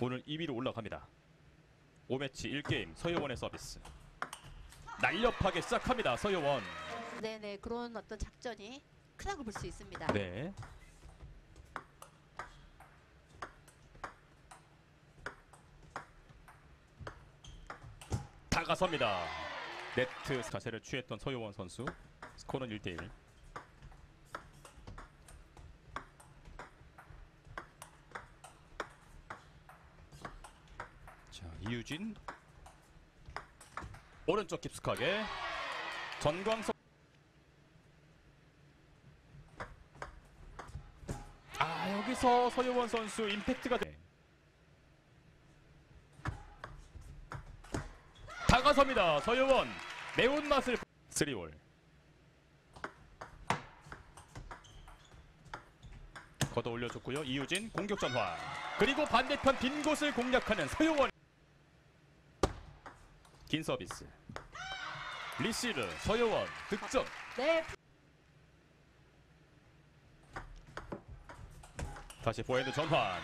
오늘 2위로 올라갑니다. 5매치 1게임 서효원의 서비스. 날렵하게 시작합니다. 서효원. 네네 그런 어떤 작전이 크다고 볼 수 있습니다. 네. 다가섭니다. 네트 자세를 취했던 서효원 선수. 스코어는 1대1. 자, 이유진. 오른쪽 깊숙하게. 전광석. 아 여기서 서효원 선수 임팩트가 돼. 다가섭니다 서효원 매운맛을 3월 걷어 올려줬고요 이유진 공격 전환 그리고 반대편 빈 곳을 공략하는 서효원 긴 서비스 리시브 서효원 득점 네 다시 포핸드 전환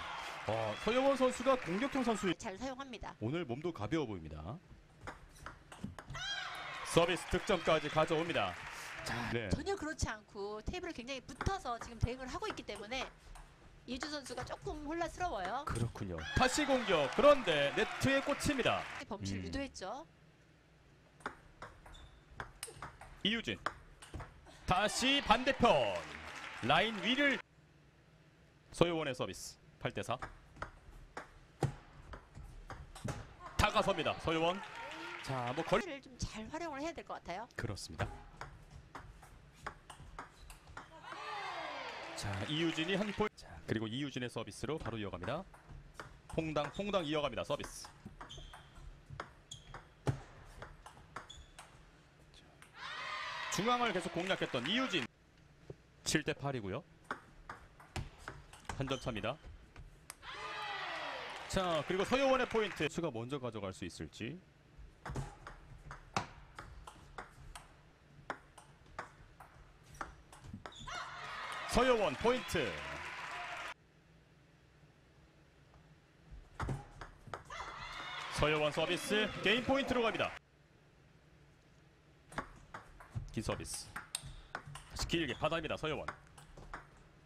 어, 서효원 선수가 공격형 선수 잘 사용합니다. 오늘 몸도 가벼워 보입니다. 서비스 득점까지 가져옵니다. 자, 네. 전혀 그렇지 않고 테이블에 굉장히 붙어서 지금 대응을 하고 있기 때문에 이주 선수가 조금 혼란스러워요. 그렇군요. 다시 공격. 그런데 네트에 꽂힙니다. 범실을 음. 유도했죠. 이유진. 다시 반대편. 라인 위를 서효원의 서비스. 8대 4. 다가섭니다. 서효원. 자, 뭐 거리 거리를 좀 잘 활용을 해야 될 것 같아요. 그렇습니다. 자 이유진이 한 포인. 자 그리고 이유진의 서비스로 바로 이어갑니다. 퐁당 퐁당 이어갑니다 서비스. 자, 중앙을 계속 공략했던 이유진. 7대 8이고요. 한 점 차입니다. 자 그리고 서효원의 포인트 수가 먼저 가져갈 수 있을지. 서효원 포인트. 서효원 서비스 게임 포인트로 갑니다. 긴 서비스. 다시 길게 받아냅니다. 서효원.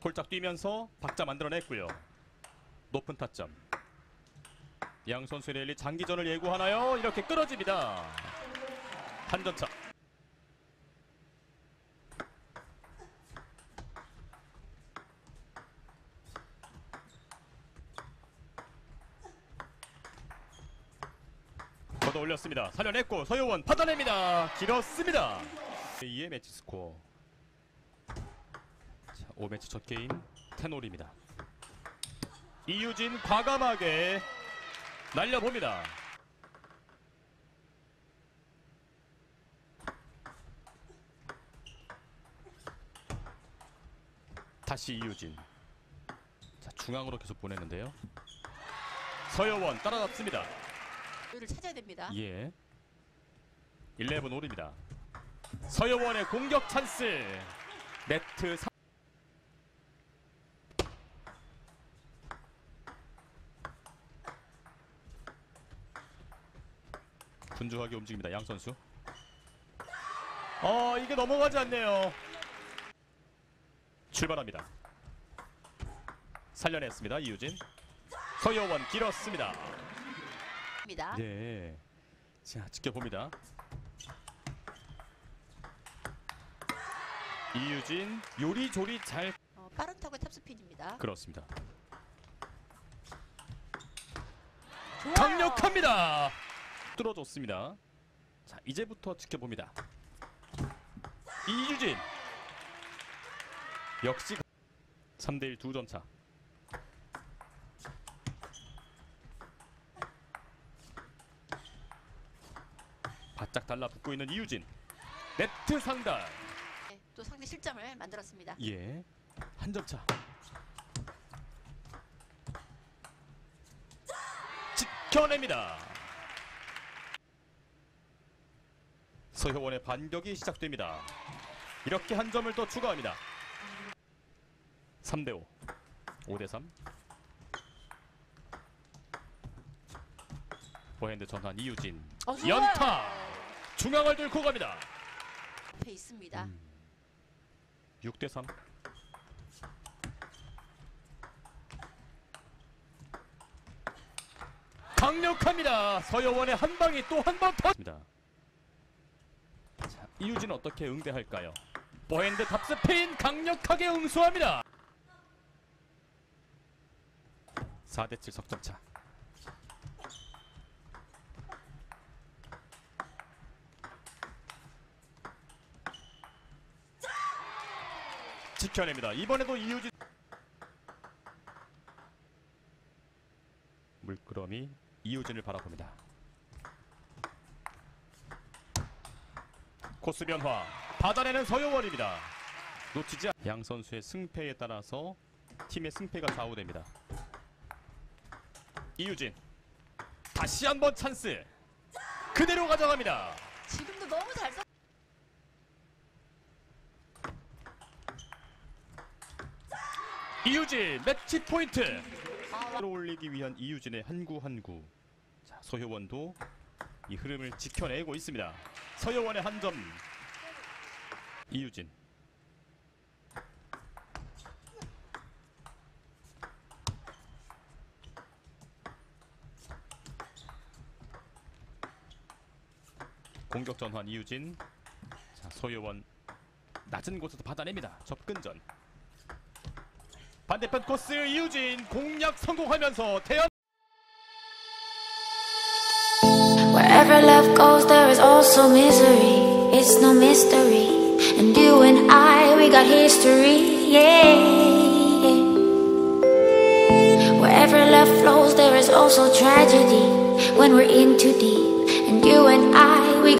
홀짝 뛰면서 박자 만들어냈고요. 높은 타점. 양 선수의 랠리 장기전을 예고하나요? 이렇게 끌어집니다. 한 점 차. 걷어 올렸습니다. 살려냈고 서효원 받아냅니다. 길었습니다. 2의 매치 스코어. 자, 5매치 첫 게임 테놀입니다. 이유진 과감하게 날려봅니다. 다시 이유진. 자, 중앙으로 계속 보내는데요. 서효원 따라잡습니다. 여유를 찾아야 됩니다. 예. 11 올입니다. 서여원의 공격 찬스. 네트 3. 분주하게 움직입니다. 양 선수. 어, 이게 넘어가지 않네요. 출발합니다. 살려냈습니다. 이유진. 서여원 길었습니다. 입니다. 네. 자, 지켜봅니다. 이유진 요리조리 잘 어, 빠른 타구의 탑스핀입니다. 그렇습니다. 좋아요. 강력합니다. 뚫어줬습니다. 자, 이제부터 지켜봅니다. 이유진 역시 3대1 두 점 차. 바짝 달라붙고 있는 이유진. 네트 상단. 네, 또 상대 실점을 만들었습니다. 예. 한 점 차. 지켜냅니다. 서효원의 반격이 시작됩니다. 이렇게 한 점을 더 추가합니다. 3대 5. 5대 3. 포핸드 전환 이유진 어, 좋아요. 연타 중앙을 뚫고 갑니다. 앞서 있습니다. 음. 6대 3. 강력합니다. 서효원의 한 방이 또 한방 터집니다. 자, 이유진 어떻게 응대할까요? 포핸드 탑스핀 강력하게 응수합니다. 4대 7 석점차. 지켜냅니다. 이번에도 이유진 물끄러미 이유진을 바라봅니다. 코스 변화 받아내는 서효원입니다. 놓치지 않... 양 선수의 승패에 따라서 팀의 승패가 좌우됩니다. 이유진 다시 한번 찬스 그대로 가져갑니다. 지금도 너무 잘 써. 이유진 매치 포인트. 끌어올리기 위한 이유진의 한구 한구. 자, 서효원도 이 흐름을 지켜내고 있습니다. 서효원의 한 점. 이유진. 공격 전환 이유진. 자, 서효원 낮은 곳에서 받아냅니다. 접근전. 반대편 코스 이유진 공략 성공하면서 대한 Wherever love goes, there is also misery. It's no mystery. And you and I, we got history. Yeah. Wherever love flows, there is also tragedy. When we're in too deep. And you and I,